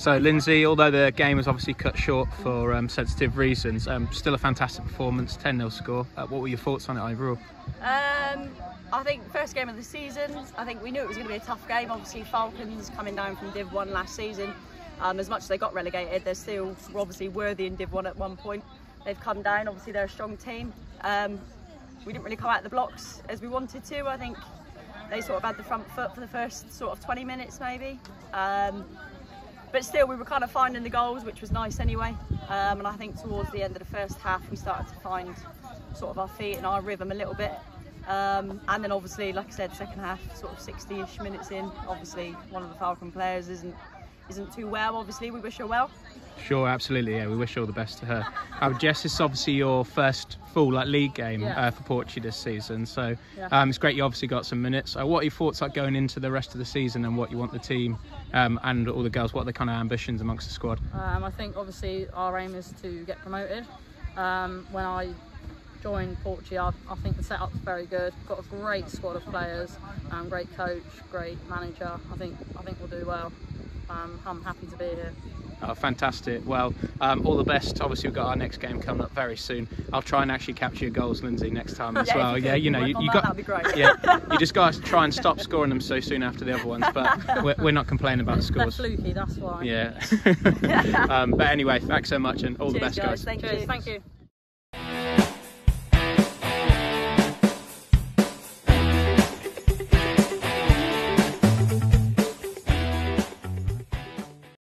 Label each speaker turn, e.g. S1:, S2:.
S1: So, Lynsey, although the game was obviously cut short for um, sensitive reasons, um, still a fantastic performance, 10 0 score. Uh, what were your thoughts on it overall?
S2: Um, I think first game of the season. I think we knew it was going to be a tough game. Obviously, Falcons coming down from Div One last season. Um, as much as they got relegated, they're still obviously worthy in Div One at one point. They've come down. Obviously, they're a strong team. Um, we didn't really come out of the blocks as we wanted to. I think they sort of had the front foot for the first sort of 20 minutes maybe. Um, but still, we were kind of finding the goals, which was nice anyway. Um, and I think towards the end of the first half, we started to find sort of our feet and our rhythm a little bit. Um, and then obviously, like I said, second half, sort of 60-ish minutes in, obviously one of the Falcon players isn't isn't too well. Obviously, we wish her well.
S1: Sure, absolutely. Yeah, we wish all the best to her. Uh, Jess, this is obviously your first full like league game
S2: Yeah.
S1: uh, for Portugal this season, so
S2: Yeah.
S1: um, it's great you obviously got some minutes. Uh, what are your thoughts like going into the rest of the season and what you want the team um, and all the girls? What are the kind of ambitions amongst the squad?
S3: Um, I think obviously our aim is to get promoted. Um, when I joined Portugal, I, I think the setup's very good. Got a great squad of players, um, great coach, great manager. I think I think we'll do well. Um, I'm happy to be here.
S1: Oh, fantastic. Well, um, all the best. Obviously, we've got our next game coming up very soon. I'll try and actually capture your goals, Lynsey, next time as
S2: Yeah,
S1: well.
S2: you
S1: Yeah, you know, you, you
S2: that,
S1: got.
S2: that'd be great.
S1: Yeah, you just got to try and stop scoring them so soon after the other ones. But we're, we're not complaining about the
S3: They're
S1: scores.
S3: fluky, that's why.
S1: Yeah. um, but anyway, thanks so much and all the
S2: Cheers,
S1: best, guys.
S2: Thank
S3: Cheers,
S2: you.
S3: thank you.